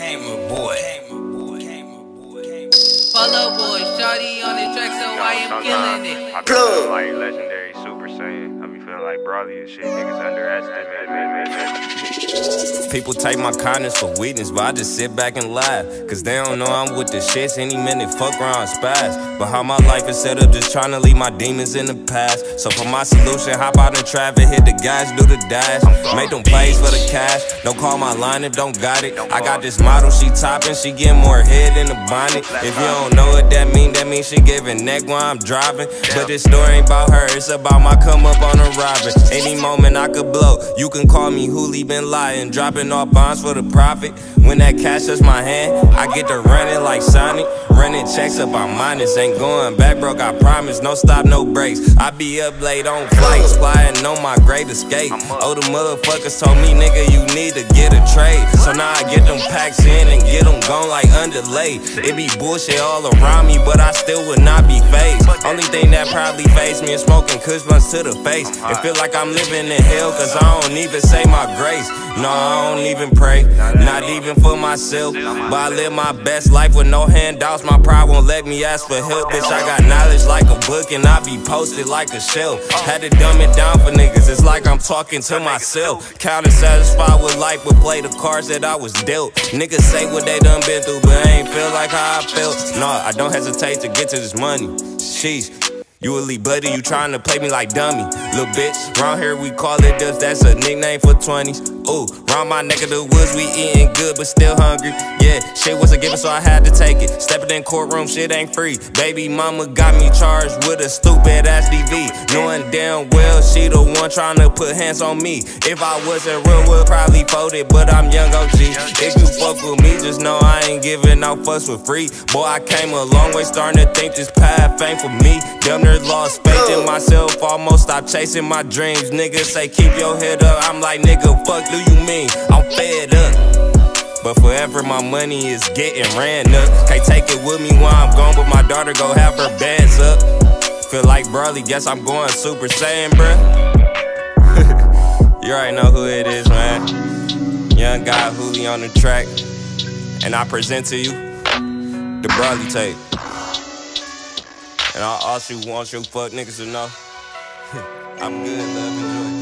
Gamer boy. Follow boy, shawty on the track, so I am killing it. I be feeling like legendary Super Saiyan. I be feeling like Broly and shit. Niggas underestimate me. People take my kindness for weakness, but I just sit back and laugh. Cause they don't know I'm with the shits. Any minute, fuck around, spaz. But how my life is set up, just trying to leave my demons in the past. So for my solution, hop out in traffic, hit the gas, do the dash. Make them plays for the cash. Don't call my line if don't got it. I got this model, she topping, she get more head in the bonnet. If you don't know what that mean, that mean she giving neck while I'm driving. But this story ain't about her, it's about my come up on a robin. Any moment I could blow, you can call me Hulie been lying, dropping off bonds for the profit. When that cash touch my hand, I get to running like Sonic. Running checks up on minus, ain't going back, broke, I promise. No stop, no brakes. I be up late on flights, flying on my great escape. Oh, the motherfuckers told me, nigga, you need to get a trade. So now I get them packs in and get them gone like underlay. It be bullshit all around me, but I still would not be phased. Only thing that probably phased me is smoking kush blunts to the face. It feel like I'm living in hell, cause I don't even say my grace. No, I don't even pray, not even for myself. But I live my best life with no handouts. My pride won't let me ask for help. Bitch, I got knowledge like a book and I be posted like a shelf. Had to dumb it down for niggas, it's like I'm talking to myself. Counted satisfied with life, but play the cards that I was dealt. Niggas say what they done been through, but I ain't feel like how I felt. No, I don't hesitate to get to this money. Sheesh. You a lead buddy, you tryna play me like dummy. Little bitch, round here we call it dust, that's a nickname for 20s. Ooh, round my neck of the woods, we eating good but still hungry. Yeah, shit was a given, so I had to take it. Stepping in courtroom, shit ain't free. Baby mama got me charged with a stupid ass DV. Knowing damn well she the one tryna put hands on me. If I wasn't real, would probably fold it, but I'm young OG. If you fuck with me, just know I ain't giving out fucks for free. Boy, I came a long way, starting to think this path ain't for me. Damn lost faith in myself, almost stopped chasing my dreams. Niggas say keep your head up, I'm like nigga, fuck do you mean? I'm fed up. But forever my money is getting ran up. Can't take it with me while I'm gone, but my daughter go have her beds up. Feel like Broly, guess I'm going Super Saiyan, bruh. you already know who it is, man. Young guy Hulie on the track. And I present to you the Broly tape. And I also want you fuck niggas to know. I'm good, loving